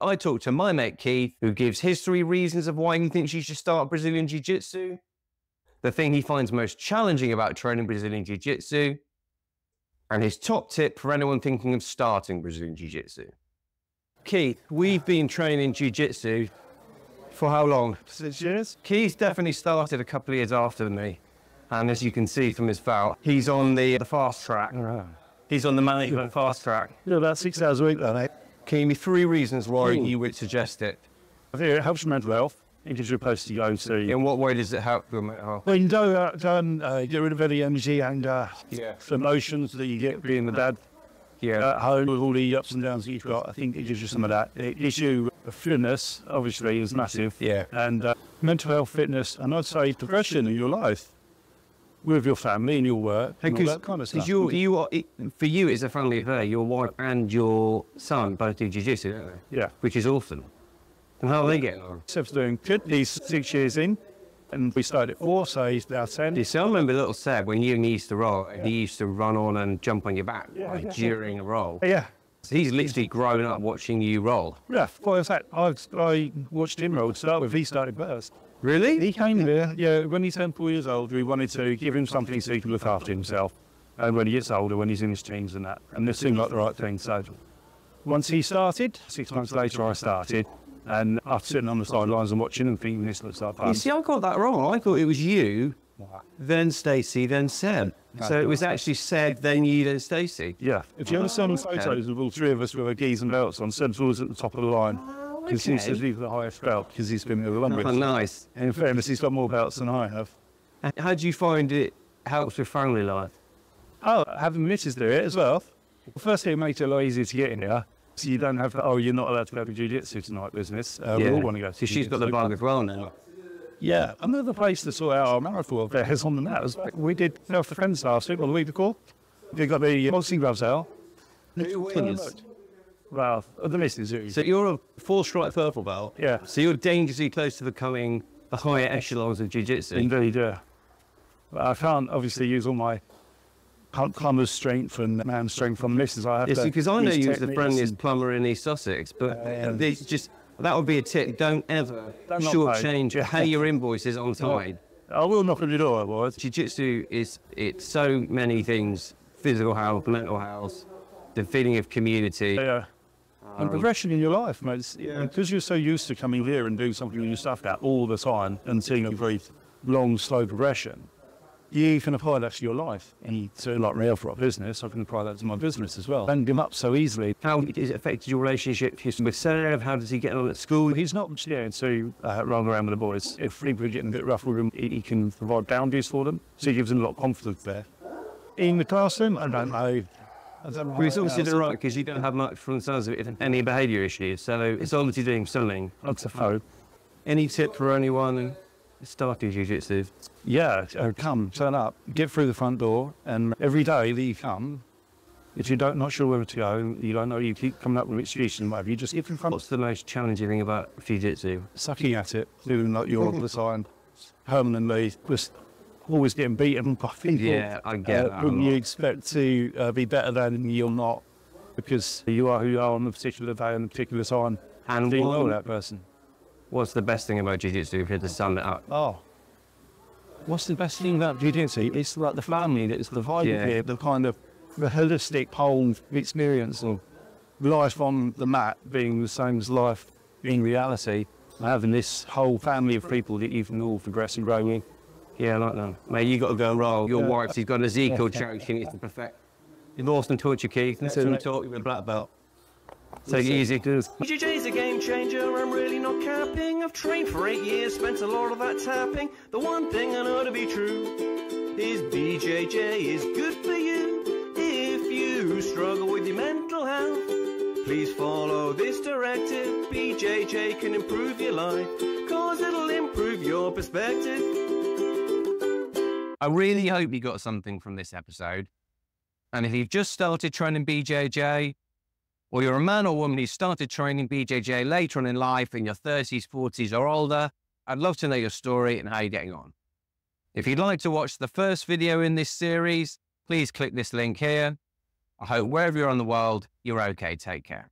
I talked to my mate Keith, who gives history reasons of why he thinks you should start Brazilian Jiu Jitsu, the thing he finds most challenging about training Brazilian Jiu Jitsu, and his top tip for anyone thinking of starting Brazilian Jiu Jitsu. Keith, we've been training Jiu Jitsu for how long? Six years? Keith definitely started a couple of years after me. And as you can see from his file, he's on the, the fast track. He's on the management fast track. Yeah, about six hours a week, though, mate. Can you give me three reasons why Hmm. you would suggest it? I think it helps your mental health. It gives you a place to go to. In what way does it help your mental health? When you do, uh, done, uh, get rid of any energy and uh, Yeah. emotions that you get being the dad Yeah. at home with all the ups and downs that you've got. I think it gives you some of that. It gives you fitness, obviously, is massive. Yeah. And uh, mental health, fitness, and I'd say progression in your life with your family and your work and all that kind of stuff. You, you are, it, for you, it's a family affair. Your wife and your son both do jiu-jitsu, don't they? Yeah. Which is awesome. And how are they getting on? Seb's doing good. He's six years in, and we started at four, so he's now 10. You see, I remember little Seb when you and he used to roll, and he used to run on and jump on your back Yeah, like, yeah. during a roll. Yeah. So he's literally grown up watching you roll. Yeah, well, in fact, I, I watched him roll to start with. He started first. Really? He came here, yeah, when he turned four years old, we wanted to give him something so he could look after himself. And when he gets older, when he's in his teens and that. And this seemed like the right thing. So once he started, six months later, I started. And after sitting on the sidelines and watching and thinking this looks like fun. You see, I got that wrong. I thought it was you, then Stacey, then Sam. So it was actually Seb, then you, then Stacey. Yeah. If you ever see the photos of all three of us with our gis and belts on, Seb's always at the top of the line. Because he okay. says he's the highest belt because he's been with the Oh, longest. nice. And in fairness, he's got more belts than I have. How do you find it helps with family life? Oh, having missus do it as well. Well, firstly, it makes it a lot easier to get in here. So you don't have to, oh, you're not allowed to go to jiu-jitsu tonight business. Uh, We all want to go to So she's got the bug as well now. Yeah, another place to sort out our marathon affairs on the mat we did self-defense last week or the week before. We got the boxing gloves out. Well, oh, the missus. who- So you're a four stripe purple belt. Yeah. So you're dangerously close to becoming the higher echelons of jiu-jitsu. Indeed, yeah. But I can't obviously use all my plumber's strength and man strength from missus. I have Yes, to because I know you as the friendliest and- plumber in East Sussex, but yeah. just that would be a tip. Don't ever Don't shortchange. pay. Pay your invoices on time. I will knock on your door, otherwise. Jiu-jitsu is it's so many things: physical health, mental health, the feeling of community. Yeah. And progression in your life, mate. It's- Because you're so used to coming here and doing something your stuff out all the time and seeing a very long, slow progression, you can apply that to your life. And you so like me for our business, I can apply that to my business as well. Don't give up so easily. How has it affected your relationship with Seb? How does he get on at school? He's not scared to uh, run around with the boys. If people are getting a bit rough with him, he he can provide boundaries for them. So he gives them a lot of confidence there. In the classroom, I don't know. I don't know. Well, it's how obviously else. the right because you don't have much from the sounds of it, any behaviour issues. So it's obviously doing something. Lots of hope. Any tip for anyone starting jiu-jitsu? Yeah, uh, come, turn up, get through the front door, and every day that you come, if you don't not sure where to go, you don't know, you keep coming up with excuses and whatever, you just get in front, What's the most challenging thing about jiu-jitsu? sucking at it, doing like you're all the time, permanently, just always getting beaten by people. Yeah, I get uh, that a whom you expect to uh, be better than you're not, because you are who you are on the particular day and the particular time, And you know that person? What's the best thing about jiu-jitsu if you had to sum it up? Oh. What's the best thing about jiu-jitsu? It's like the family, it's the vibe Yeah. here, the kind of the holistic whole experience of life on the mat being the same as life in reality. Having this whole family of people that you can all progress and grow with. Yeah, I like that. Mate, you got to go and roll. Your Yeah. wife's, he's got an Ezekiel choke she needs to perfect. You've awesome torture, Keith. Next time we talk, you're a black belt. Take it easy. BJJ's a game changer, I'm really not capping. I've trained for eight years, spent a lot of that tapping. The one thing I know to be true is BJJ is good for you. If you struggle with your mental health, please follow this directive. BJJ can improve your life, cause it'll improve your perspective. I really hope you got something from this episode. And if you've just started training BJJ, or you're a man or woman who started training BJJ later on in life in your 30s, 40s, or older, I'd love to know your story and how you're getting on. If you'd like to watch the first video in this series, please click this link here. I hope wherever you're in the world, you're okay. Take care.